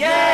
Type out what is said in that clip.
Yeah!